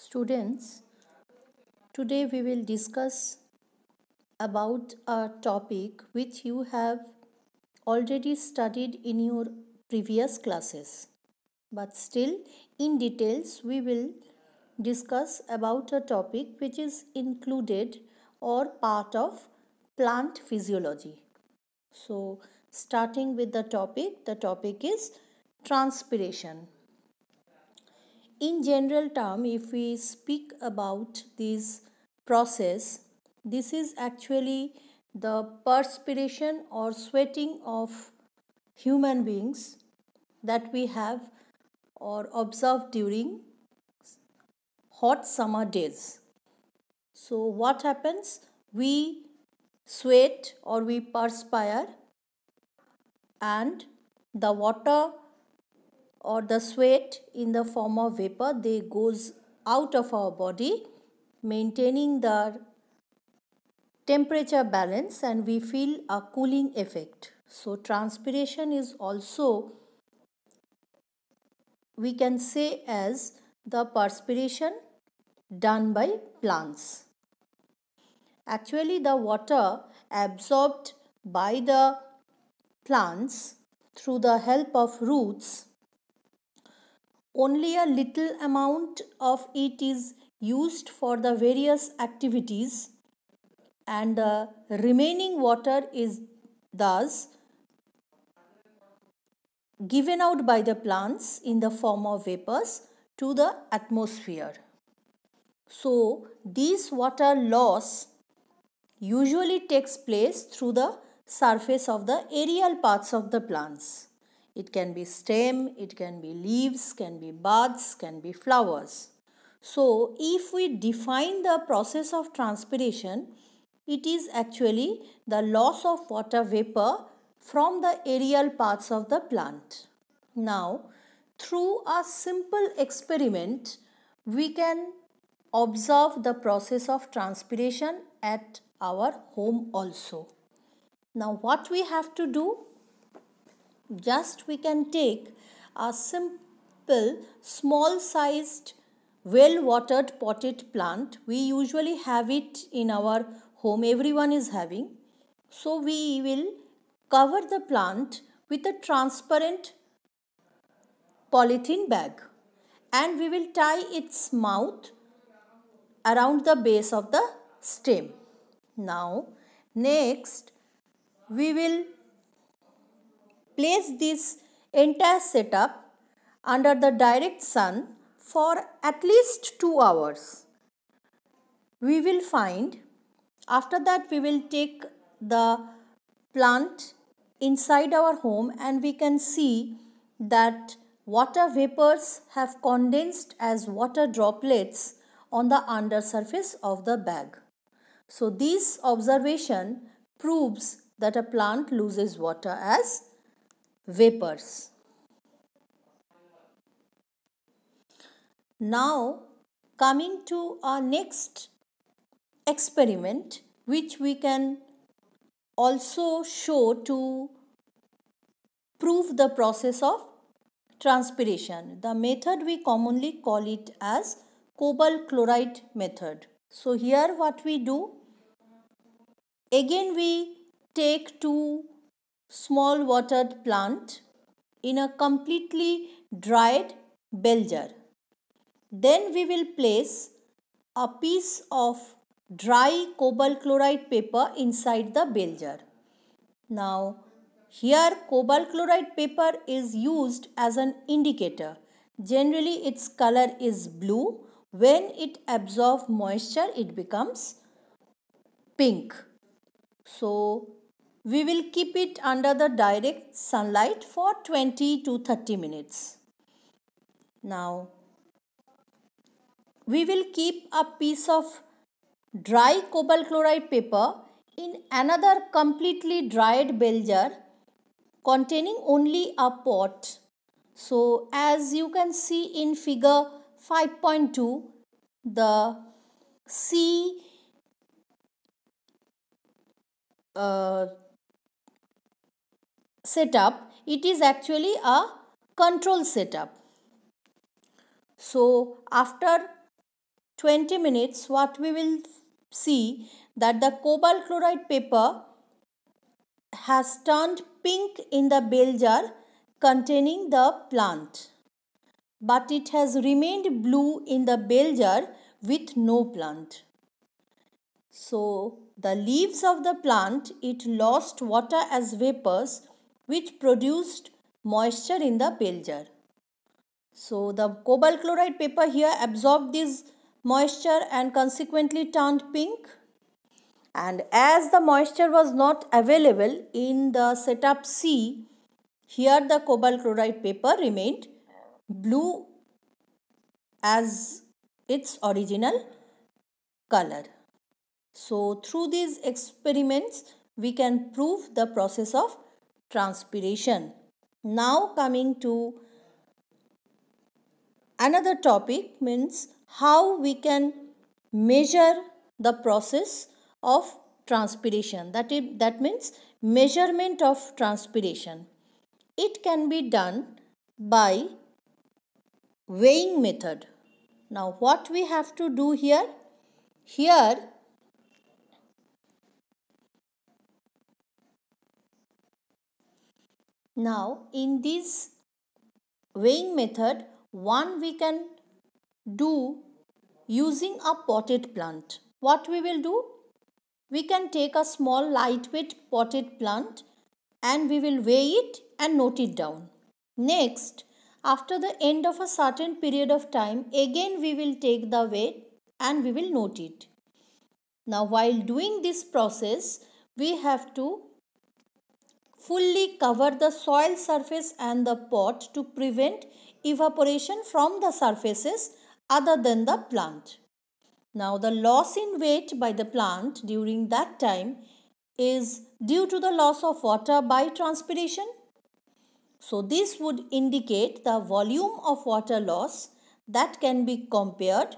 Students, today we will discuss about a topic which you have already studied in your previous classes. But still, in details, we will discuss about a topic which is included or part of plant physiology. So, starting with the topic, the topic is transpiration in general term if we speak about this process this is actually the perspiration or sweating of human beings that we have or observe during hot summer days. So what happens? We sweat or we perspire and the water or the sweat in the form of vapor they goes out of our body maintaining the temperature balance and we feel a cooling effect. So transpiration is also we can say as the perspiration done by plants. Actually the water absorbed by the plants through the help of roots only a little amount of it is used for the various activities and the remaining water is thus given out by the plants in the form of vapors to the atmosphere. So, this water loss usually takes place through the surface of the aerial parts of the plants. It can be stem, it can be leaves, can be buds, can be flowers. So, if we define the process of transpiration, it is actually the loss of water vapor from the aerial parts of the plant. Now, through a simple experiment, we can observe the process of transpiration at our home also. Now, what we have to do? Just we can take a simple small sized well watered potted plant. We usually have it in our home. Everyone is having. So we will cover the plant with a transparent polythene bag and we will tie its mouth around the base of the stem. Now next we will place this entire setup under the direct sun for at least 2 hours. We will find after that we will take the plant inside our home and we can see that water vapors have condensed as water droplets on the undersurface of the bag. So this observation proves that a plant loses water as vapors. Now coming to our next experiment which we can also show to prove the process of transpiration. The method we commonly call it as cobalt chloride method. So here what we do again we take two small watered plant in a completely dried bell jar. Then we will place a piece of dry cobalt chloride paper inside the bell jar. Now here cobalt chloride paper is used as an indicator. Generally its color is blue. When it absorbs moisture it becomes pink. So we will keep it under the direct sunlight for 20 to 30 minutes. Now, we will keep a piece of dry cobalt chloride paper in another completely dried bell jar containing only a pot. So, as you can see in figure 5.2, the C uh, setup, it is actually a control setup. So, after 20 minutes what we will see that the cobalt chloride paper has turned pink in the bell jar containing the plant but it has remained blue in the bell jar with no plant. So the leaves of the plant it lost water as vapors which produced moisture in the bell jar. So the cobalt chloride paper here absorbed this moisture and consequently turned pink and as the moisture was not available in the setup C here the cobalt chloride paper remained blue as its original color. So through these experiments we can prove the process of transpiration. Now coming to another topic means how we can measure the process of transpiration that, that means measurement of transpiration. It can be done by weighing method. Now what we have to do here? Here now in this weighing method one we can do using a potted plant. What we will do? We can take a small lightweight potted plant and we will weigh it and note it down. Next, after the end of a certain period of time, again we will take the weight and we will note it. Now while doing this process, we have to fully cover the soil surface and the pot to prevent evaporation from the surfaces other than the plant. Now the loss in weight by the plant during that time is due to the loss of water by transpiration so this would indicate the volume of water loss that can be compared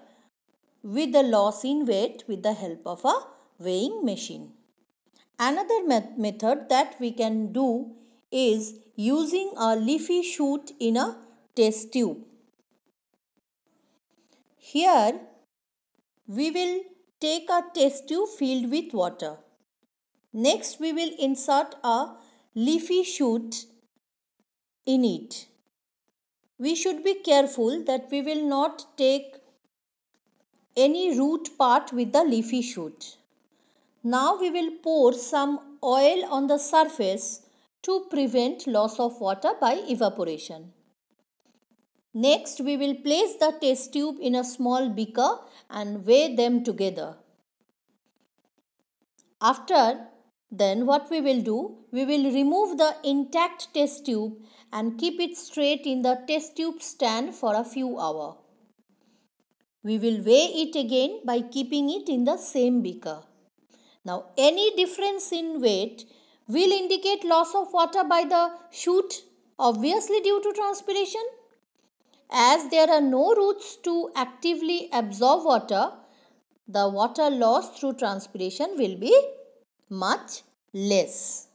with the loss in weight with the help of a weighing machine. Another met method that we can do is using a leafy shoot in a test tube. Here we will take a test tube filled with water. Next we will insert a leafy shoot in it. We should be careful that we will not take any root part with the leafy shoot. Now we will pour some oil on the surface to prevent loss of water by evaporation. Next, we will place the test tube in a small beaker and weigh them together. After then what we will do, we will remove the intact test tube and keep it straight in the test tube stand for a few hours. We will weigh it again by keeping it in the same beaker. Now any difference in weight will indicate loss of water by the shoot obviously due to transpiration. As there are no roots to actively absorb water, the water loss through transpiration will be much less.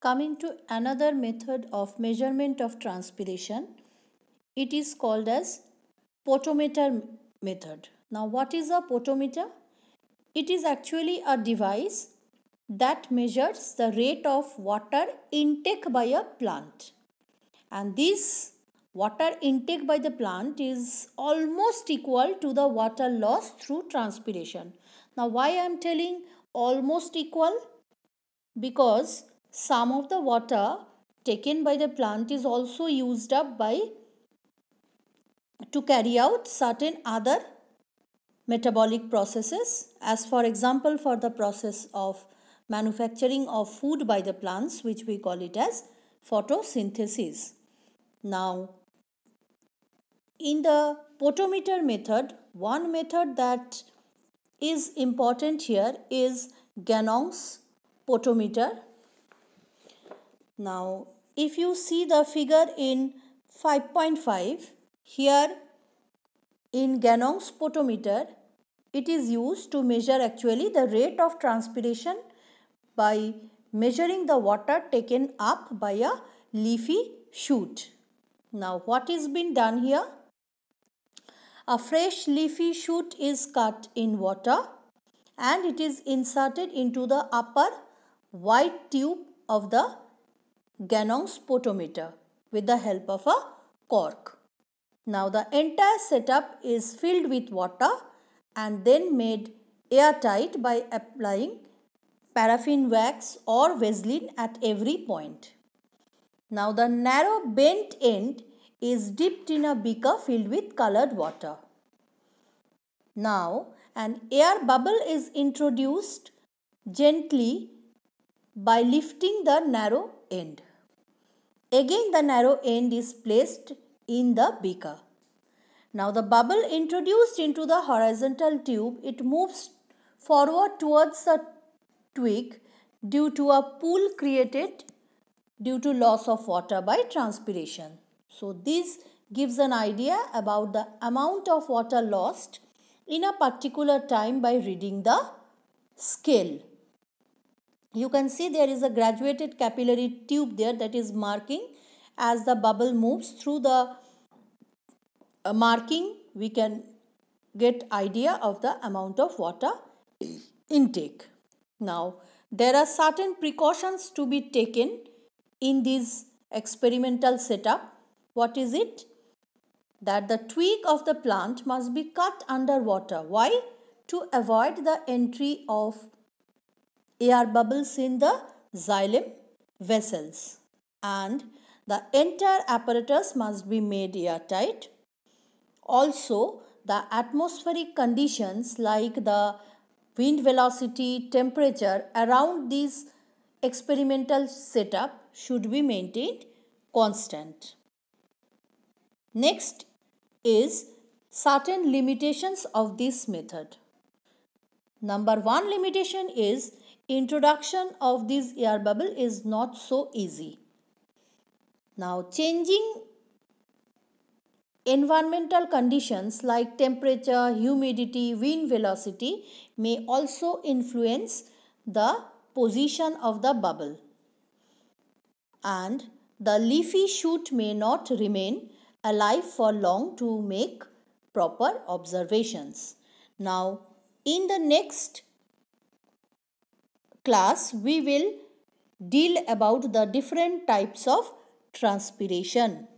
Coming to another method of measurement of transpiration, it is called as potometer method. Now what is a potometer? It is actually a device that measures the rate of water intake by a plant. And this water intake by the plant is almost equal to the water loss through transpiration. Now why I am telling almost equal? Because some of the water taken by the plant is also used up by to carry out certain other metabolic processes as for example for the process of manufacturing of food by the plants which we call it as photosynthesis. Now in the potometer method one method that is important here is Ganong's potometer. Now, if you see the figure in 5.5, here in Ganong's potometer, it is used to measure actually the rate of transpiration by measuring the water taken up by a leafy shoot. Now, what is been done here? a fresh leafy shoot is cut in water and it is inserted into the upper white tube of the Ganong's potometer with the help of a cork. Now the entire setup is filled with water and then made airtight by applying paraffin wax or Vaseline at every point. Now the narrow bent end is dipped in a beaker filled with colored water. Now an air bubble is introduced gently by lifting the narrow end. Again the narrow end is placed in the beaker. Now the bubble introduced into the horizontal tube, it moves forward towards the twig due to a pool created due to loss of water by transpiration. So this gives an idea about the amount of water lost in a particular time by reading the scale. You can see there is a graduated capillary tube there that is marking as the bubble moves through the marking we can get idea of the amount of water intake. Now there are certain precautions to be taken in this experimental setup. What is it? That the twig of the plant must be cut underwater. Why? To avoid the entry of air bubbles in the xylem vessels and the entire apparatus must be made airtight. Also, the atmospheric conditions like the wind velocity, temperature around this experimental setup should be maintained constant. Next is certain limitations of this method. Number one limitation is introduction of this air bubble is not so easy. Now changing environmental conditions like temperature, humidity, wind velocity may also influence the position of the bubble and the leafy shoot may not remain alive for long to make proper observations. Now, in the next class, we will deal about the different types of transpiration.